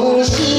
hoje.